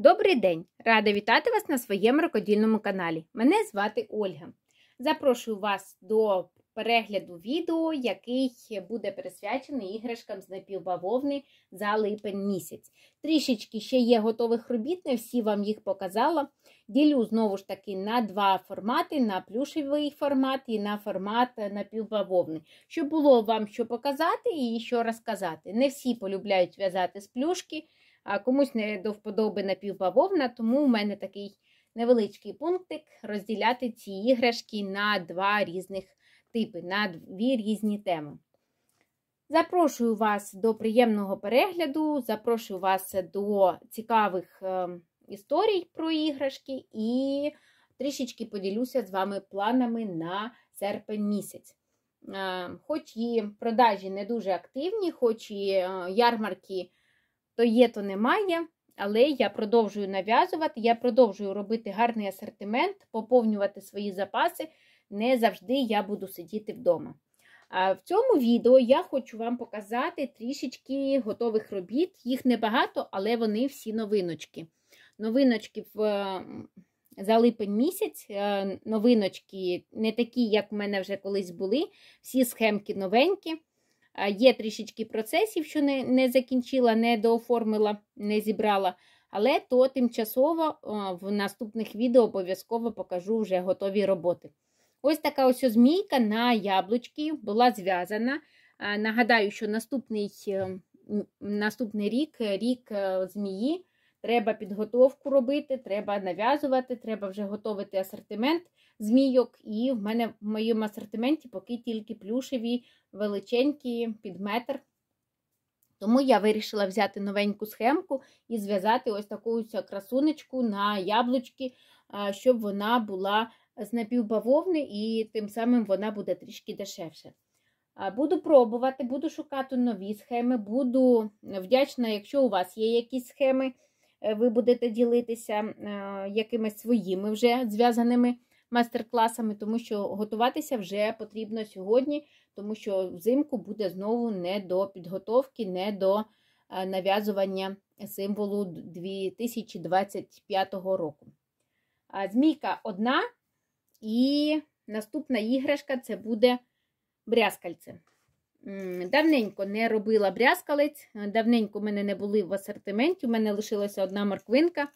Добрий день! Рада вітати вас на своєму рукодільному каналі. Мене звати Ольга. Запрошую вас до перегляду відео, який буде присвячений іграшкам з напівбавовни за липень місяць. Трішечки ще є готових робіт, не всі вам їх показала. Ділю знову ж таки на два формати: на плюшевий формат і на формат напівбавовни. Щоб було вам що показати і що розказати. Не всі полюбляють в'язати з плюшки а комусь не до вподоби напівбавовна, тому у мене такий невеличкий пунктик розділяти ці іграшки на два різних типи, на дві різні теми. Запрошую вас до приємного перегляду, запрошую вас до цікавих е, історій про іграшки і трішечки поділюся з вами планами на серпень місяць. Е, хоч і продажі не дуже активні, хоч і е, ярмарки то є, то немає. Але я продовжую нав'язувати, я продовжую робити гарний асортимент, поповнювати свої запаси. Не завжди я буду сидіти вдома. А в цьому відео я хочу вам показати трішечки готових робіт. Їх небагато, але вони всі новиночки. Новиночки в за липень місяць, е, новиночки не такі, як в мене вже колись були. Всі схемки новенькі. Є трішечки процесів, що не не закінчила, не дооформила, не зібрала. Але то тимчасово в наступних відео обов'язково покажу вже готові роботи. Ось така ось змійка на яблучки була зв'язана. Нагадаю, що наступний е, наступний рік рік е, змії. Треба підготовку робити, треба нав'язувати, треба вже готувати асортимент змійок. І в мене в моєму асортименті поки тільки плюшеві, величенькі під метр. Тому я вирішила взяти новеньку схемку і зв'язати ось таку красунечку на яблучки, щоб вона була з напівбавовни, і тим самим вона буде трішки дешевше. Буду пробувати, буду шукати нові схеми, буду вдячна, якщо у вас є якісь схеми, ви будете ділитися е, якимись своїми вже зв'язаними майстер-класами, тому що готуватися вже потрібно сьогодні, тому що взимку буде знову не до підготовки, не до е, нав'язування символу 2025 року. Змійка одна, і наступна іграшка це буде брязкальце. Давненько не робила брязкалець, давненько в мене не були в асортименті, у мене лишилася одна морквинка.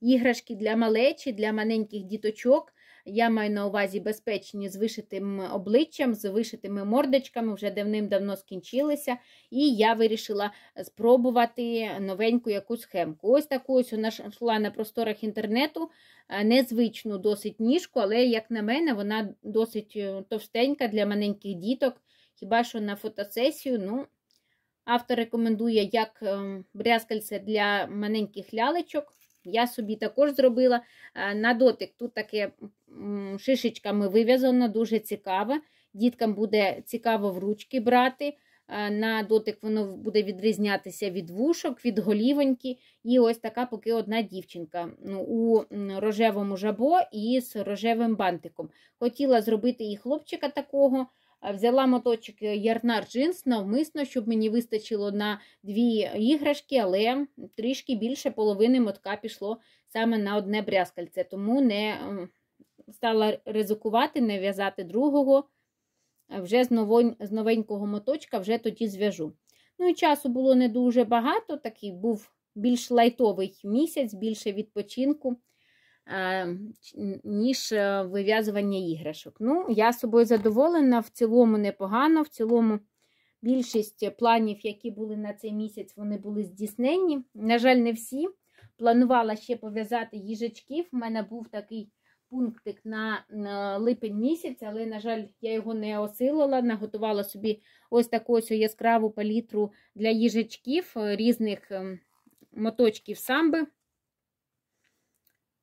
Іграшки для малечі, для маленьких діточок. Я маю на увазі безпечні з вишитим обличчям, з вишитими мордочками, вже давним-давно скінчилися. І я вирішила спробувати новеньку якусь схемку. Ось таку ось знайшла на просторах інтернету, е, незвичну досить ніжку, але, як на мене, вона досить е, товстенька для маленьких діток. Хіба що на фотосесію, ну, автор рекомендує як ем, брязкальце для маленьких лялечок. Я собі також зробила е, на дотик. Тут таке шишечками вив'язано, дуже цікаве. Діткам буде цікаво в ручки брати. Е, на дотик воно буде відрізнятися від вушок, від голівоньки. І ось така поки одна дівчинка ну, у рожевому жабо і з рожевим бантиком. Хотіла зробити і хлопчика такого. Взяла моточок ярнар джинс навмисно, щоб мені вистачило на дві іграшки, але трішки більше половини мотка пішло саме на одне брязкальце, тому не стала ризикувати, не в'язати другого. Вже з новенького моточка вже тоді зв'яжу. Ну і часу було не дуже багато, такий був більш лайтовий місяць, більше відпочинку. Е, ніж е, вив'язування іграшок. Ну, Я собою задоволена, в цілому непогано, в цілому більшість планів, які були на цей місяць, вони були здійснені. На жаль, не всі. Планувала ще пов'язати їжачків. У мене був такий пунктик на, липень місяць, але, на жаль, я його не осилила, наготувала собі ось таку ось яскраву палітру для їжачків, різних ем, моточків самби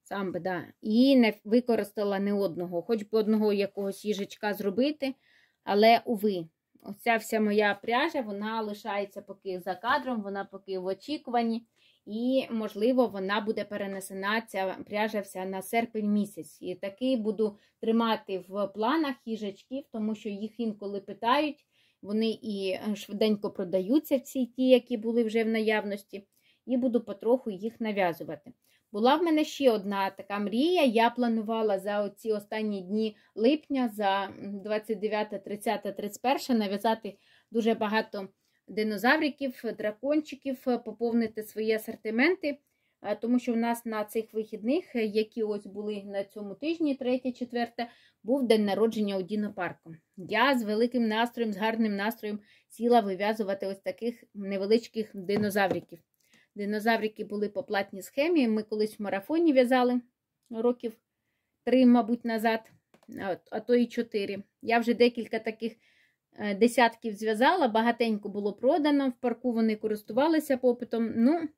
самби, да. І не використала не одного, хоч би одного якогось їжачка зробити. Але, уви, оця вся моя пряжа, вона лишається поки за кадром, вона поки в очікуванні. І, можливо, вона буде перенесена ця пряжа вся на серпень місяць. І таки буду тримати в планах їжачків, тому що їх інколи питають. Вони і швиденько продаються, всі ті, які були вже в наявності, і буду потроху їх нав'язувати. Була в мене ще одна така мрія. Я планувала за ці останні дні липня, за 29, 30, 31 нав'язати дуже багато динозавриків, дракончиків, поповнити свої асортименти. Тому що в нас на цих вихідних, які ось були на цьому тижні, 3-4, був день народження у Дінопарку. Я з великим настроєм, з гарним настроєм сіла вив'язувати ось таких невеличких динозавриків. Динозаврики були по платній схемі. Ми колись в марафоні в'язали років три, мабуть, назад, а то і чотири. Я вже декілька таких е, десятків зв'язала, багатенько було продано, в парку вони користувалися попитом. Ну,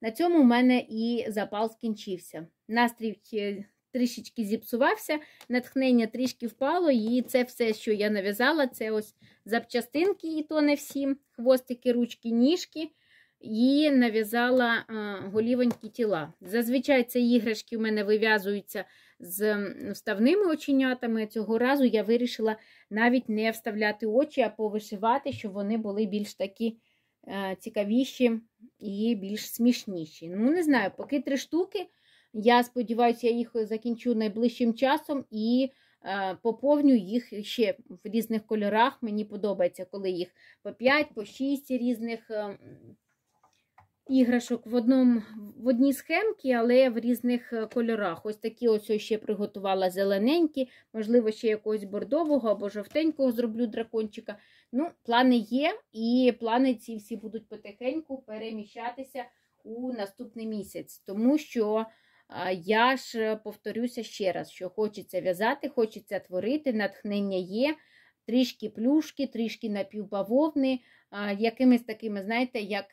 на цьому в мене і запал скінчився. Настрій е, трішечки зіпсувався, натхнення трішки впало, і це все, що я нав'язала, це ось запчастинки, і то не всі, хвостики, ручки, ніжки і нав'язала голівонькі тіла. Зазвичай ці іграшки у мене вив'язуються з вставними оченятами. Цього разу я вирішила навіть не вставляти очі, а повишивати, щоб вони були більш такі е, цікавіші і більш смішніші. Ну, не знаю, поки три штуки. Я сподіваюся, я їх закінчу найближчим часом і е, поповню їх ще в різних кольорах. Мені подобається, коли їх по 5, по 6 різних ем, іграшок в одному, в одній схемці, але в різних е, кольорах. Ось такі ось ще приготувала зелененькі, можливо, ще якогось бордового або жовтенького зроблю дракончика. Ну, Плани є, і плани ці всі будуть потихеньку переміщатися у наступний місяць, тому що. Я ж повторюся ще раз, що хочеться в'язати, хочеться творити, натхнення є, трішки плюшки, трішки напівбавовни, якимись такими, знаєте, як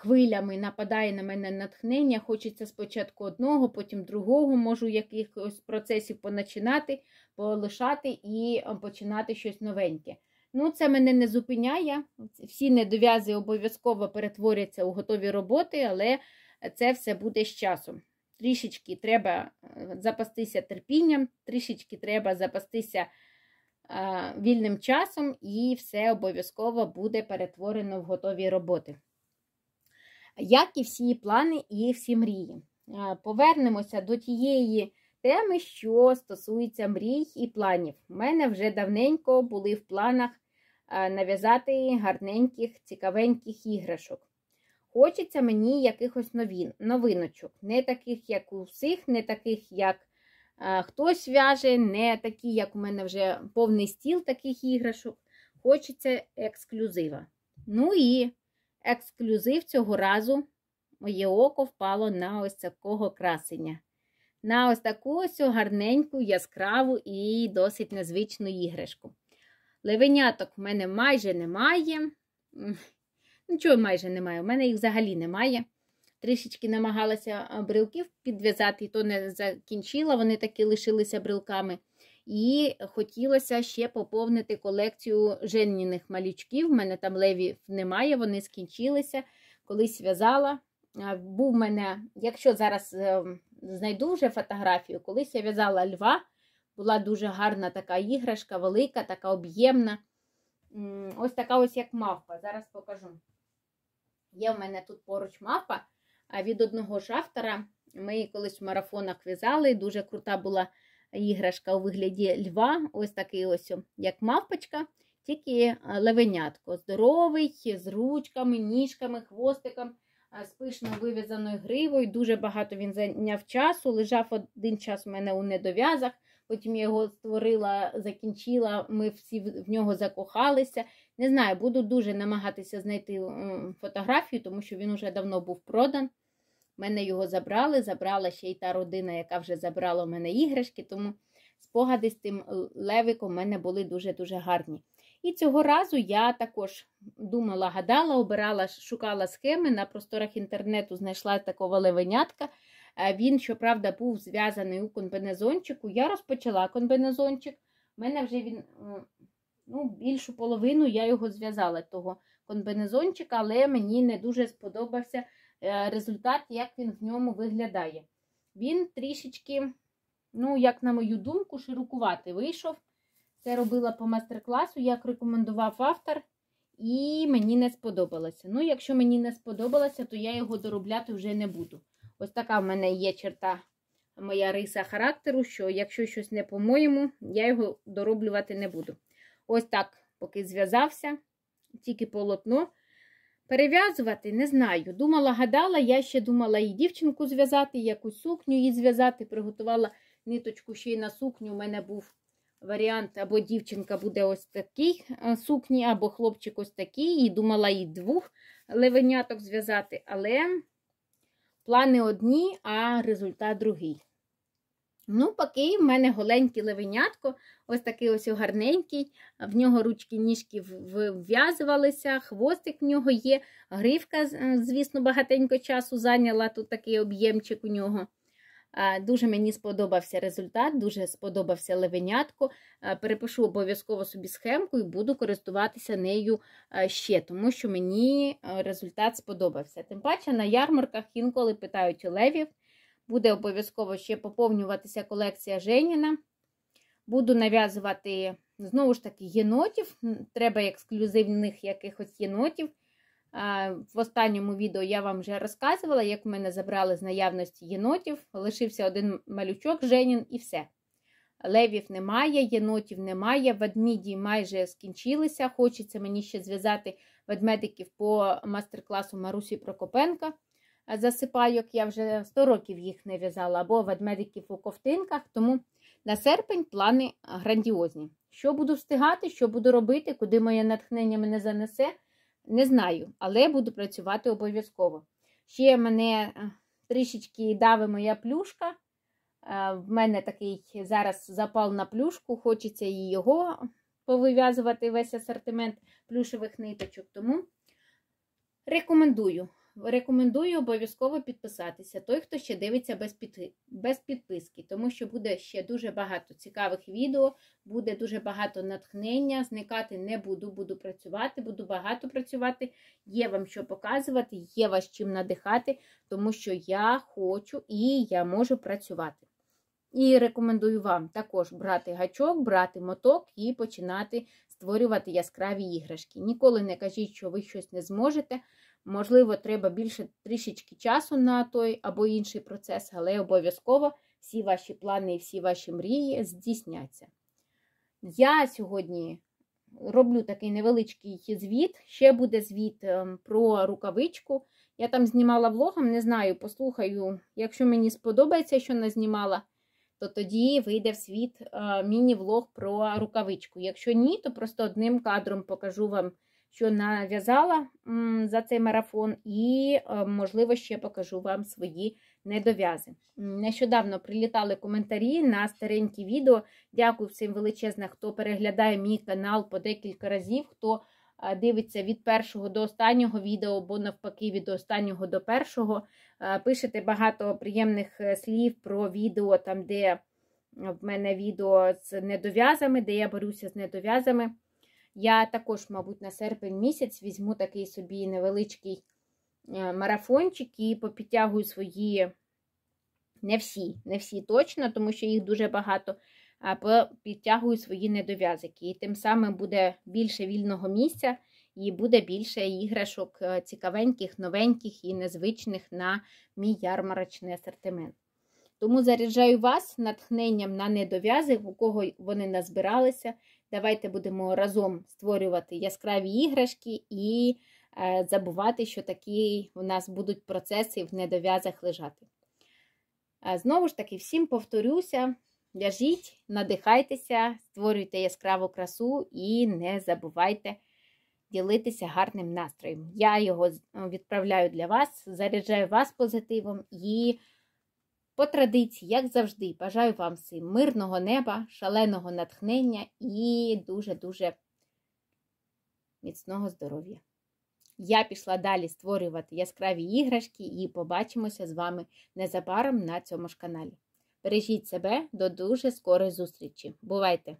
хвилями нападає на мене натхнення. Хочеться спочатку одного, потім другого, можу якихось процесів поначинати, полишати і починати щось новеньке. Ну, це мене не зупиняє. Всі недов'язи обов'язково перетворяться у готові роботи, але це все буде з часом. Трішечки треба е, запастися терпінням, трішечки треба запастися вільним часом, і все обов'язково буде перетворено в готові роботи як і всі плани і всі мрії. Повернемося до тієї теми, що стосується мрій і планів. У мене вже давненько були в планах нав'язати гарненьких, цікавеньких іграшок. Хочеться мені якихось новин, новиночок, не таких, як у всіх, не таких, як а, хтось в'яже, не такі, як у мене вже повний стіл таких іграшок. Хочеться ексклюзива. Ну і ексклюзив цього разу моє око впало на ось такого красення. На ось таку ось гарненьку, яскраву і досить незвичну іграшку. Левеняток в мене майже немає. Нічого майже немає, у мене їх взагалі немає. Трішечки намагалася брилків підв'язати, і то не закінчила, вони таки лишилися брилками. І хотілося ще поповнити колекцію женіних малючків. У мене там левів немає, вони скінчилися. Колись в'язала. Був мене, якщо зараз ем, знайду вже фотографію, колись я в'язала льва. Була дуже гарна така іграшка, велика, така об'ємна. Ось така ось як мавпа. Зараз покажу. Є в мене тут поруч мавпа, а від одного ж автора ми її колись в марафонах в'язали. Дуже крута була іграшка у вигляді льва, ось такий ось, як мавпочка, тільки е, левенятко. Здоровий, з ручками, ніжками, хвостиком, е, з пишно вив'язаною гривою. Дуже багато він зайняв часу. Лежав один час у мене у недов'язах. Потім я його створила, закінчила, ми всі в нього закохалися. Не знаю, буду дуже намагатися знайти фотографію, тому що він уже давно був продан мене його забрали, забрала ще й та родина, яка вже забрала у мене іграшки, тому спогади з тим левиком у мене були дуже-дуже гарні. І цього разу я також думала, гадала, обирала, шукала схеми на просторах інтернету, знайшла такого левенятка. Він, щоправда, був зв'язаний у комбинезончику. Я розпочала комбинезончик. У мене вже він ну, більшу половину я його зв'язала, того комбинезончика, але мені не дуже сподобався Е, результат, як він в ньому виглядає. Він трішечки, ну, як на мою думку, широкуватий вийшов. Це робила по майстер-класу, як рекомендував автор, і мені не сподобалося. Ну, якщо мені не сподобалося, то я його доробляти вже не буду. Ось така в мене є черта, моя риса характеру, що якщо щось не по-моєму, я його дороблювати не буду. Ось так, поки зв'язався, тільки полотно. Перев'язувати не знаю. Думала, гадала, я ще думала і дівчинку зв'язати, якусь сукню їй зв'язати, приготувала ниточку ще й на сукню. У мене був варіант, або дівчинка буде ось такий е, сукні, або хлопчик ось такий. І думала і двох левеняток зв'язати, але плани одні, а результат другий. Ну, поки в мене голенький левенятко, ось такий ось гарненький, в нього ручки ніжки вв'язувалися, хвостик в нього є, гривка, звісно, багатенько часу зайняла тут такий об'ємчик у нього. Дуже мені сподобався результат, дуже сподобався левенятко. Перепишу обов'язково собі схемку і буду користуватися нею ще, тому що мені результат сподобався. Тим паче на ярмарках інколи питають левів. Буде обов'язково ще поповнюватися колекція Женіна. Буду нав'язувати, знову ж таки, єнотів. Треба ексклюзивних якихось єнотів. В останньому відео я вам вже розказувала, як в мене забрали з наявності єнотів. Лишився один малючок Женін і все. Левів немає, єнотів немає, ведміді майже скінчилися. Хочеться мені ще зв'язати ведмедиків по мастер-класу Марусі Прокопенка. Засипайок, я вже 100 років їх не в'язала, або ведмедиків у ковтинках, тому на серпень плани грандіозні. Що буду встигати, що буду робити, куди моє натхнення мене занесе. Не знаю, але буду працювати обов'язково. Ще мене е, трішечки дави моя плюшка. Е, в мене такий зараз запал на плюшку, хочеться і його повив'язувати весь асортимент плюшевих ниточок. Тому рекомендую. Рекомендую обов'язково підписатися. Той, хто ще дивиться без під... без підписки, тому що буде ще дуже багато цікавих відео, буде дуже багато натхнення. Зникати не буду, буду працювати, буду багато працювати. Є вам що показувати, є вас чим надихати, тому що я хочу і я можу працювати. І рекомендую вам також брати гачок, брати моток і починати створювати яскраві іграшки. Ніколи не кажіть, що ви щось не зможете. Можливо, треба більше трішечки часу на той або інший процес, але обов'язково всі ваші плани і всі ваші мрії здійсняться. Я сьогодні роблю такий невеличкий звіт. Ще буде звіт ем, про рукавичку. Я там знімала влогом, не знаю, послухаю, якщо мені сподобається, що не знімала, то тоді вийде в світ е, міні-влог про рукавичку. Якщо ні, то просто одним кадром покажу вам що нав'язала за цей марафон, і, е, можливо, ще покажу вам свої недов'язи. Нещодавно прилітали коментарі на старенькі відео. Дякую всім величезне, хто переглядає мій канал по декілька разів, хто е, дивиться від першого до останнього відео, або навпаки, від останнього до першого. Е, пишете багато приємних слів про відео, там, де в мене відео з недов'язами, де я борюся з недов'язами. Я також, мабуть, на серпень місяць візьму такий собі невеличкий е, марафончик і попідтягую свої, не всі, не всі точно, тому що їх дуже багато, а підтягую свої недов'язики. І тим самим буде більше вільного місця, і буде більше іграшок е, цікавеньких, новеньких і незвичних на мій ярмарочний асортимент. Тому заряджаю вас натхненням на недов'язи, у кого вони назбиралися. Давайте будемо разом створювати яскраві іграшки і е, забувати, що такі у нас будуть процеси в недов'язах лежати. Знову ж таки, всім повторюся: в'яжіть, надихайтеся, створюйте яскраву красу і не забувайте ділитися гарним настроєм. Я його відправляю для вас, заряджаю вас позитивом і. По традиції, як завжди, бажаю вам всім мирного неба, шаленого натхнення і дуже-дуже міцного здоров'я. Я пішла далі створювати яскраві іграшки і побачимося з вами незабаром на цьому ж каналі. Бережіть себе до дуже скорої зустрічі. Бувайте!